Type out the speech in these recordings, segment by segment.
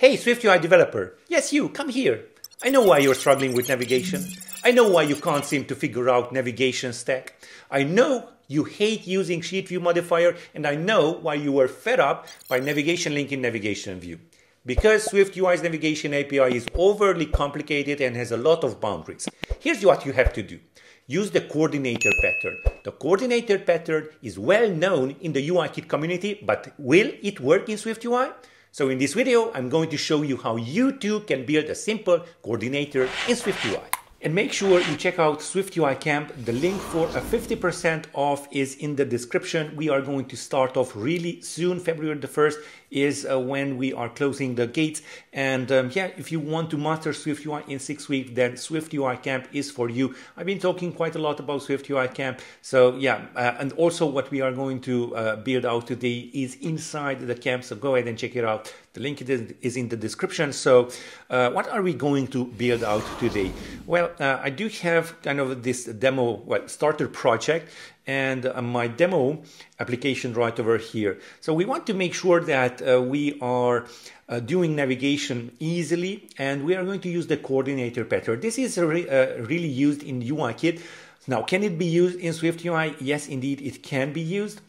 Hey, SwiftUI developer. Yes, you, come here. I know why you're struggling with navigation. I know why you can't seem to figure out navigation stack. I know you hate using sheet view modifier, and I know why you were fed up by navigation link in navigation view. Because SwiftUI's navigation API is overly complicated and has a lot of boundaries. Here's what you have to do. Use the coordinator pattern. The coordinator pattern is well known in the UIKit community, but will it work in SwiftUI? So in this video, I'm going to show you how you too can build a simple coordinator in SwiftUI. And make sure you check out SwiftUI Camp. The link for a 50% off is in the description. We are going to start off really soon. February the 1st is uh, when we are closing the gates. And um, yeah, if you want to master SwiftUI in six weeks, then SwiftUI Camp is for you. I've been talking quite a lot about SwiftUI Camp. So yeah, uh, and also what we are going to uh, build out today is inside the camp. So go ahead and check it out. The link is in the description. So uh, what are we going to build out today? Well, uh, I do have kind of this demo, well, starter project and uh, my demo application right over here. So we want to make sure that uh, we are uh, doing navigation easily and we are going to use the coordinator pattern. This is re uh, really used in UIKit. Now, can it be used in SwiftUI? Yes, indeed, it can be used.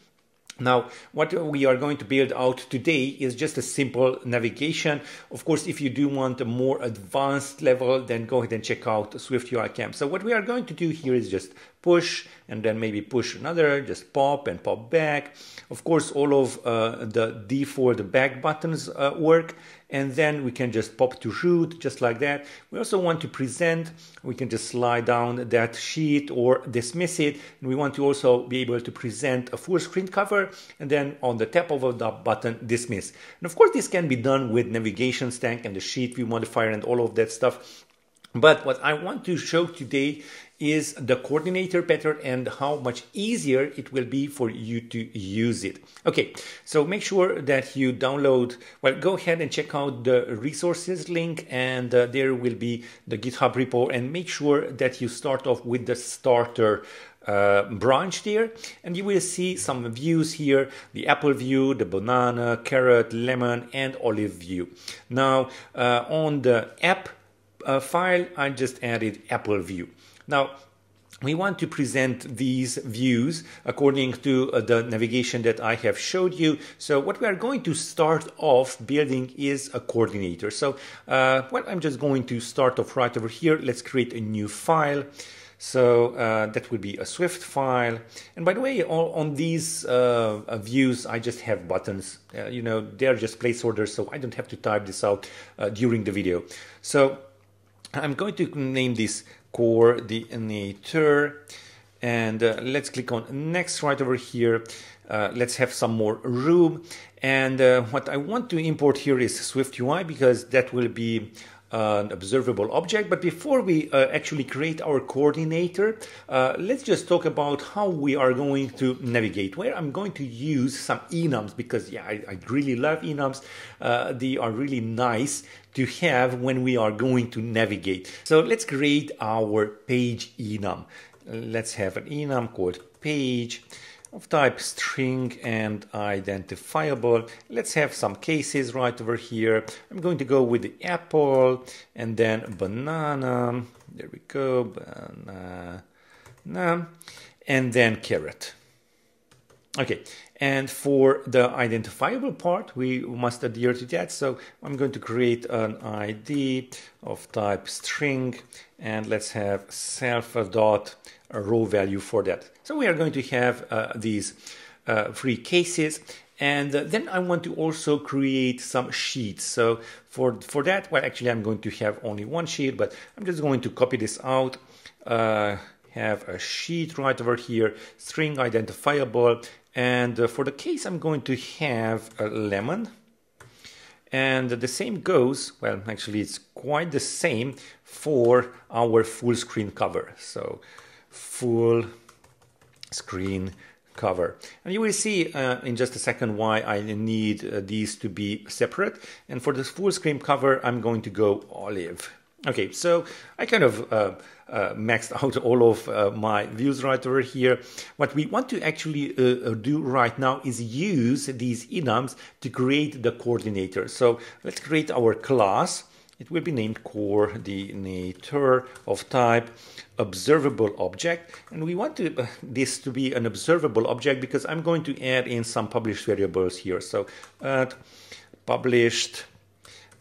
Now, what we are going to build out today is just a simple navigation. Of course, if you do want a more advanced level, then go ahead and check out Swift UI Camp. So what we are going to do here is just push and then maybe push another, just pop and pop back. Of course, all of uh, the default back buttons uh, work and then we can just pop to root just like that. We also want to present, we can just slide down that sheet or dismiss it. And we want to also be able to present a full screen cover and then on the tap of the button dismiss. And of course this can be done with navigation stack and the sheet view modifier and all of that stuff. But what I want to show today is the coordinator pattern and how much easier it will be for you to use it. Okay, so make sure that you download, well, go ahead and check out the resources link and uh, there will be the GitHub repo and make sure that you start off with the starter uh, branch there and you will see some views here the apple view the banana carrot lemon and olive view now uh, on the app uh, file I just added apple view now, we want to present these views according to uh, the navigation that I have showed you. So what we are going to start off building is a coordinator. So uh, what I'm just going to start off right over here. Let's create a new file. So uh, that would be a Swift file. And by the way, on, on these uh, uh views, I just have buttons. Uh, you know, they're just placeholders, so I don't have to type this out uh, during the video. So I'm going to name this coordinator and uh, let's click on next right over here. Uh, let's have some more room. And uh, what I want to import here is Swift UI because that will be an observable object. But before we uh, actually create our coordinator, uh, let's just talk about how we are going to navigate. Where I'm going to use some enums because yeah, I, I really love enums. Uh, they are really nice to have when we are going to navigate. So let's create our page enum. Let's have an enum called page of type string and identifiable. Let's have some cases right over here. I'm going to go with the apple and then banana. There we go, banana. And then carrot. Okay, and for the identifiable part, we must adhere to that. So I'm going to create an ID of type string, and let's have self dot raw value for that. So we are going to have uh, these uh, three cases. And uh, then I want to also create some sheets. So for, for that, well, actually I'm going to have only one sheet, but I'm just going to copy this out. Uh, have a sheet right over here, string identifiable, and uh, for the case, I'm going to have a lemon. And the same goes, well, actually, it's quite the same for our full screen cover. So, full screen cover. And you will see uh, in just a second why I need uh, these to be separate. And for this full screen cover, I'm going to go olive. Okay, so I kind of uh, maxed out all of uh, my views right over here. What we want to actually uh, uh, do right now is use these enums to create the coordinator. So let's create our class. It will be named coordinator of type observable object. And we want to, uh, this to be an observable object because I'm going to add in some published variables here. So published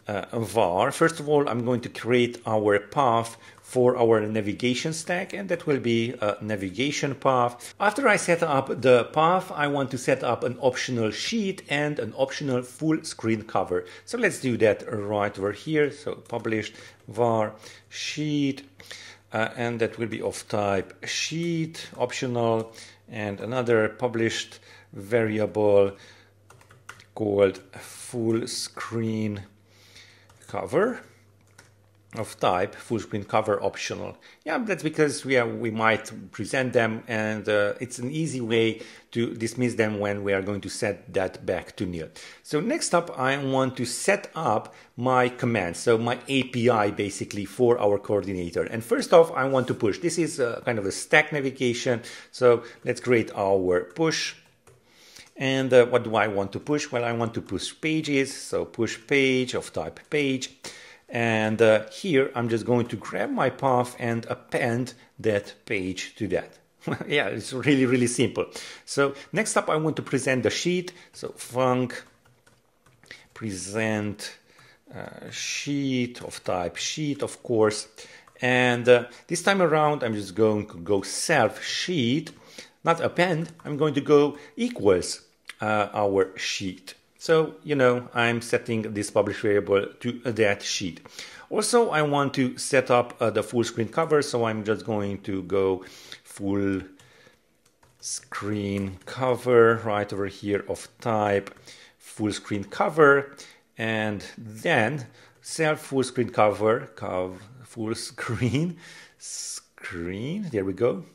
uh, var. First of all, I'm going to create our path for our navigation stack and that will be a navigation path. After I set up the path, I want to set up an optional sheet and an optional full screen cover. So let's do that right over here. So published var sheet uh, and that will be of type sheet optional and another published variable called full screen cover of type full screen cover optional. Yeah, that's because we are, we might present them and uh, it's an easy way to dismiss them when we are going to set that back to nil. So next up, I want to set up my command, so my API basically for our coordinator. And first off, I want to push. This is a kind of a stack navigation. So let's create our push and uh, what do I want to push? Well, I want to push pages, so push page of type page. And uh, here I'm just going to grab my path and append that page to that. yeah, it's really, really simple. So next up, I want to present the sheet. So func present uh, sheet of type sheet, of course. And uh, this time around, I'm just going to go self sheet, not append. I'm going to go equals uh, our sheet. So, you know, I'm setting this publish variable to that sheet. Also, I want to set up uh, the full screen cover, so I'm just going to go full screen cover right over here of type full screen cover and then self full screen cover, cov full screen, screen, there we go,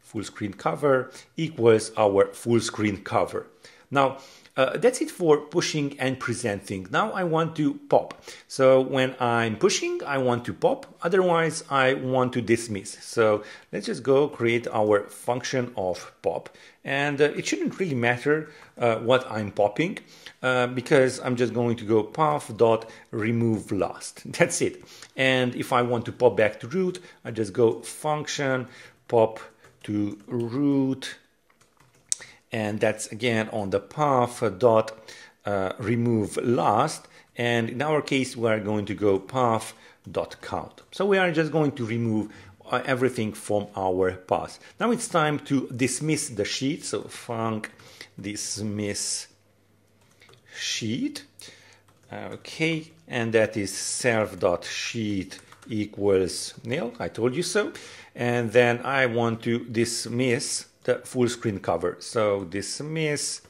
full screen cover equals our full screen cover. Now, uh, that's it for pushing and presenting. Now I want to pop. So when I'm pushing, I want to pop. Otherwise, I want to dismiss. So let's just go create our function of pop. And uh, it shouldn't really matter uh, what I'm popping uh, because I'm just going to go path dot remove last. That's it. And if I want to pop back to root, I just go function pop to root and that's again on the path dot uh, remove last. And in our case we are going to go path dot count. So we are just going to remove uh, everything from our path. Now it's time to dismiss the sheet. So func dismiss sheet. Okay and that is self dot sheet equals nil. I told you so. And then i want to dismiss the full screen cover. So dismiss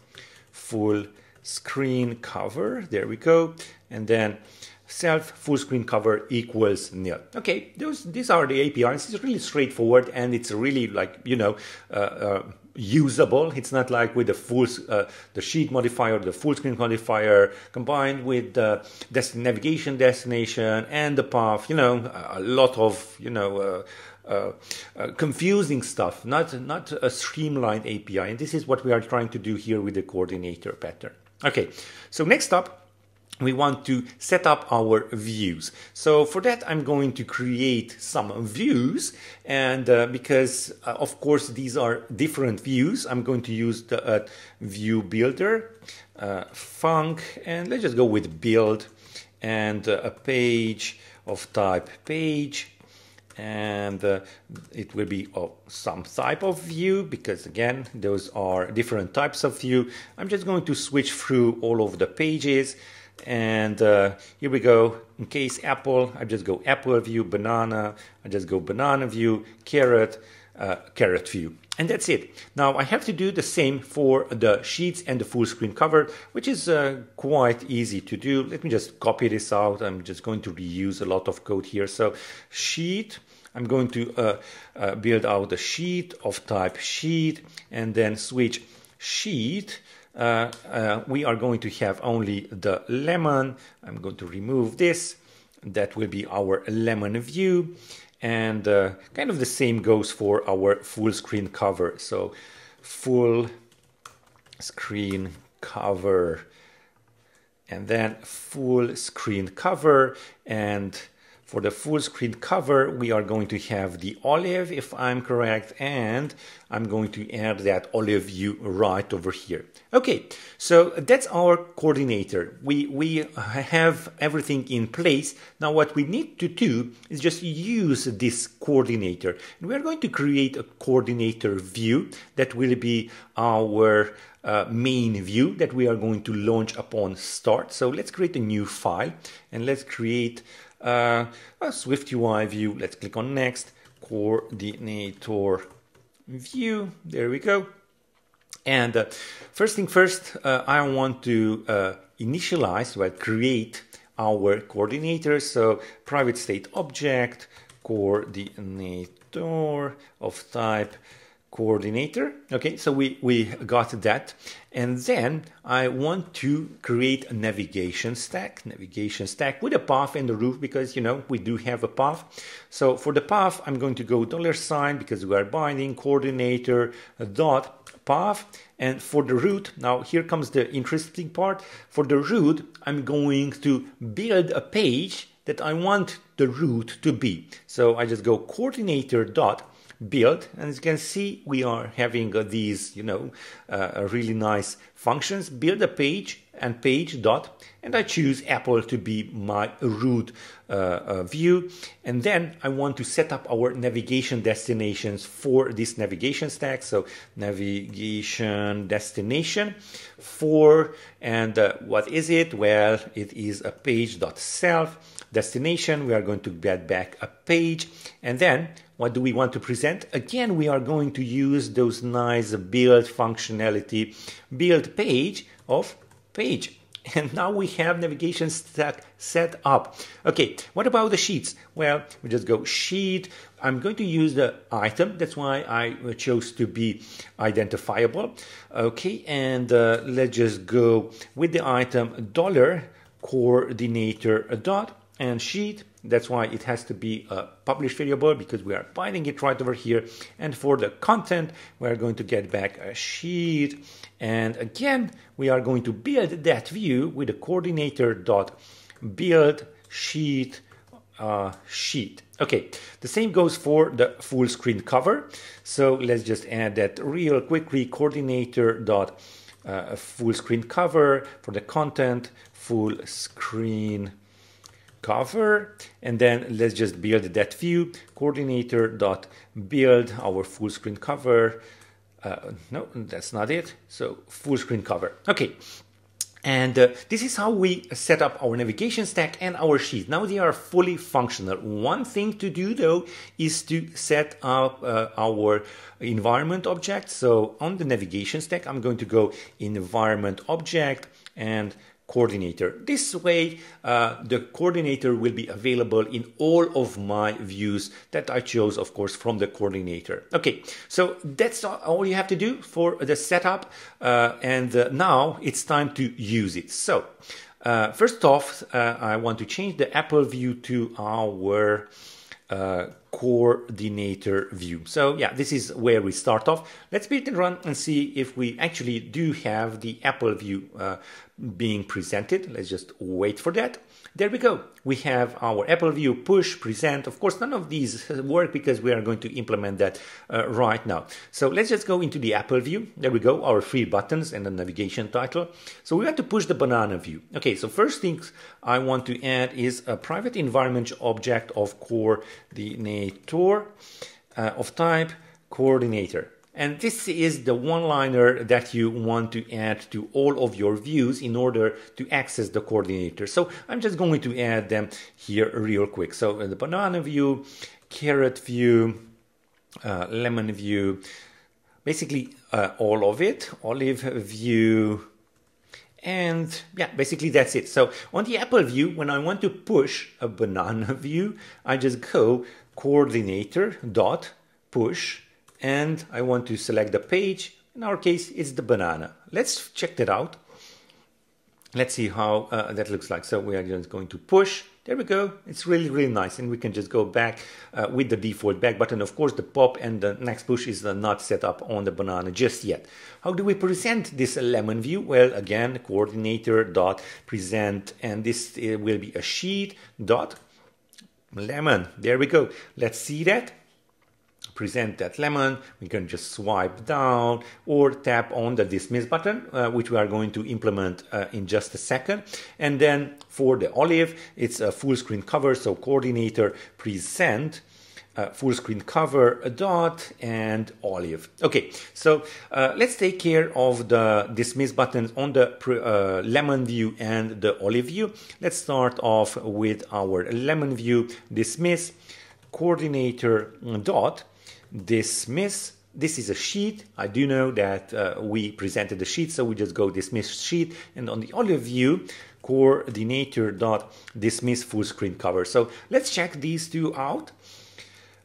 full screen cover. There we go. And then self full screen cover equals nil. Okay, those these are the APIs. It's really straightforward and it's really like you know uh, uh, usable. It's not like with the full uh, the sheet modifier, the full screen modifier combined with the navigation destination and the path. You know, a lot of you know uh, uh, confusing stuff, not, not a streamlined API. And this is what we are trying to do here with the coordinator pattern. Okay, so next up, we want to set up our views. So for that, I'm going to create some views. And uh, because, uh, of course, these are different views, I'm going to use the view builder, func, and let's just go with build and a page of type page and uh, it will be of some type of view because again those are different types of view I'm just going to switch through all of the pages and uh, here we go in case apple I just go apple view banana I just go banana view carrot uh, carrot view and that's it. Now I have to do the same for the sheets and the full screen cover, which is uh, quite easy to do. Let me just copy this out. I'm just going to reuse a lot of code here. So sheet, I'm going to uh, uh, build out a sheet of type sheet and then switch sheet. Uh, uh, we are going to have only the lemon. I'm going to remove this that will be our lemon view and uh, kind of the same goes for our full screen cover so full screen cover and then full screen cover and for the full screen cover, we are going to have the olive, if I'm correct, and I'm going to add that olive view right over here. Okay, so that's our coordinator. We, we have everything in place. Now what we need to do is just use this coordinator. And we are going to create a coordinator view that will be our uh, main view that we are going to launch upon start. So let's create a new file and let's create a Swift UI view. Let's click on next, coordinator view. There we go. And uh, first thing first, uh, I want to uh, initialize, well, create our coordinator. So private state object, coordinator of type coordinator. Okay, so we, we got that. And then I want to create a navigation stack, navigation stack with a path and a root because, you know, we do have a path. So for the path, I'm going to go dollar sign because we are binding coordinator dot path. And for the root, now here comes the interesting part. For the root, I'm going to build a page that I want the root to be. So I just go coordinator dot build. And as you can see, we are having uh, these, you know, uh, really nice functions. Build a page and page dot, and I choose Apple to be my root uh, uh, view. And then I want to set up our navigation destinations for this navigation stack. So navigation destination for, and uh, what is it? Well, it is a page dot self destination. We are going to get back a page and then what do we want to present? Again, we are going to use those nice build functionality, build page of page. And now we have navigation stack set up. Okay, what about the sheets? Well, we just go sheet. I'm going to use the item. That's why I chose to be identifiable. Okay, and uh, let's just go with the item dollar coordinator dot and sheet. That's why it has to be a published variable because we are binding it right over here. And for the content, we're going to get back a sheet. And again, we are going to build that view with the coordinator dot build sheet uh, sheet. Okay, the same goes for the full screen cover. So let's just add that real quickly coordinator dot uh, full screen cover for the content full screen cover and then let's just build that view coordinator dot build our full screen cover uh, no that's not it so full screen cover okay and uh, this is how we set up our navigation stack and our sheet. Now they are fully functional. One thing to do though is to set up uh, our environment object. So on the navigation stack, I'm going to go environment object and coordinator. This way, uh, the coordinator will be available in all of my views that I chose, of course, from the coordinator. Okay, so that's all you have to do for the setup. Uh, and uh, now it's time to use it. So uh, first off, uh, I want to change the Apple view to our uh, coordinator view. So yeah, this is where we start off. Let's build and run and see if we actually do have the Apple view uh, being presented. Let's just wait for that. There we go. We have our Apple View push, present. Of course, none of these work because we are going to implement that uh, right now. So let's just go into the Apple View. There we go, our three buttons and the navigation title. So we want to push the banana view. Okay, so first things I want to add is a private environment object of coordinator uh, of type coordinator. And this is the one-liner that you want to add to all of your views in order to access the coordinator. So I'm just going to add them here real quick. So the banana view, carrot view, uh, lemon view, basically uh, all of it, olive view, and yeah, basically that's it. So on the Apple view, when I want to push a banana view, I just go coordinator dot push and I want to select the page. In our case, it's the banana. Let's check that out. Let's see how uh, that looks like. So we are just going to push There we go. It's really, really nice. And we can just go back uh, with the default back button. Of course, the pop and the next push is not set up on the banana just yet. How do we present this lemon view? Well, again, coordinator dot present, and this uh, will be a sheet dot lemon. There we go. Let's see that present that lemon, we can just swipe down or tap on the dismiss button, uh, which we are going to implement uh, in just a second. And then for the olive, it's a full screen cover, so coordinator present. Uh, full screen cover, a dot, and olive. Okay, so uh, let's take care of the dismiss buttons on the uh, lemon view and the olive view. Let's start off with our lemon view dismiss coordinator dot dismiss. This is a sheet. I do know that uh, we presented the sheet, so we just go dismiss sheet. And on the olive view, coordinator dot dismiss full screen cover. So let's check these two out.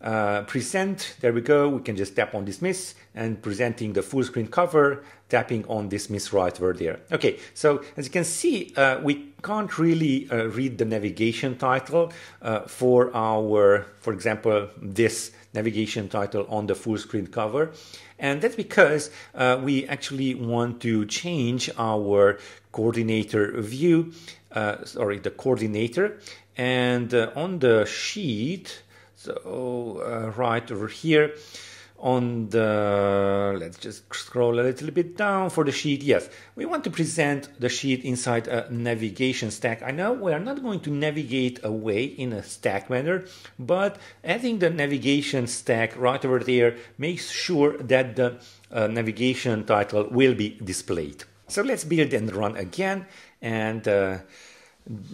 Uh, present, there we go. We can just tap on dismiss and presenting the full screen cover, tapping on dismiss right over there. Okay, so as you can see, uh, we can't really uh, read the navigation title uh, for our, for example, this navigation title on the full screen cover. And that's because uh, we actually want to change our coordinator view, uh, sorry, the coordinator. And on the sheet, so uh, right over here, on the, let's just scroll a little bit down for the sheet. Yes, we want to present the sheet inside a navigation stack. I know we are not going to navigate away in a stack manner, but adding the navigation stack right over there makes sure that the uh, navigation title will be displayed. So let's build and run again and uh,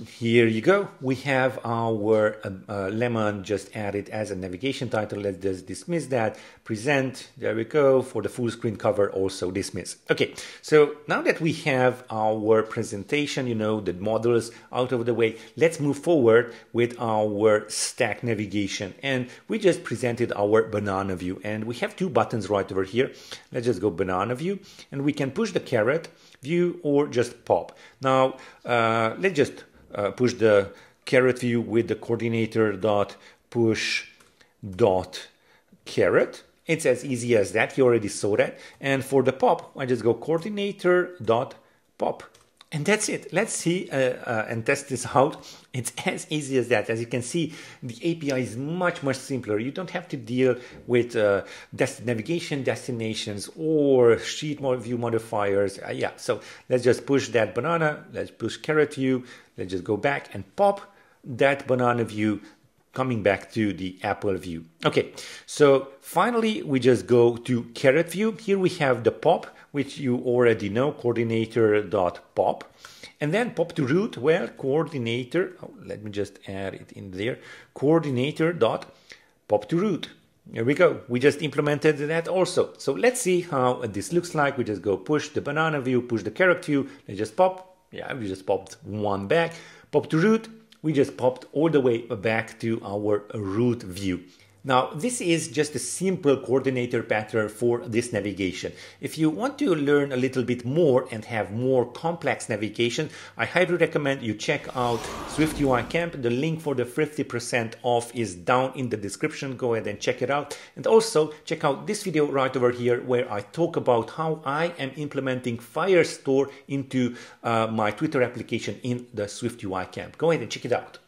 here you go. We have our uh, uh, lemon just added as a navigation title. Let's just dismiss that. Present. There we go. For the full screen cover, also dismiss. Okay. So now that we have our presentation, you know, the models out of the way, let's move forward with our stack navigation. And we just presented our banana view and we have two buttons right over here. Let's just go banana view and we can push the carrot view or just pop. Now, uh, let's just uh, push the carrot view with the coordinator dot push dot carrot. It's as easy as that. You already saw that. And for the pop, I just go coordinator dot pop. And that's it. Let's see uh, uh, and test this out. It's as easy as that. As you can see, the API is much, much simpler. You don't have to deal with uh, navigation destinations or sheet view modifiers. Uh, yeah, so let's just push that banana. Let's push carrot view. Let's just go back and pop that banana view coming back to the Apple view. Okay, so finally we just go to carrot view. Here we have the pop which you already know, coordinator.pop. And then pop to root, well, coordinator, oh, let me just add it in there, coordinator.pop to root. Here we go. We just implemented that also. So let's see how this looks like. We just go push the banana view, push the carrot view. Let's just pop. Yeah, we just popped one back. Pop to root. We just popped all the way back to our root view. Now, this is just a simple coordinator pattern for this navigation. If you want to learn a little bit more and have more complex navigation, I highly recommend you check out Swift UI Camp. The link for the 50% off is down in the description. Go ahead and check it out. And also check out this video right over here where I talk about how I am implementing Firestore into uh, my Twitter application in the Swift UI Camp. Go ahead and check it out.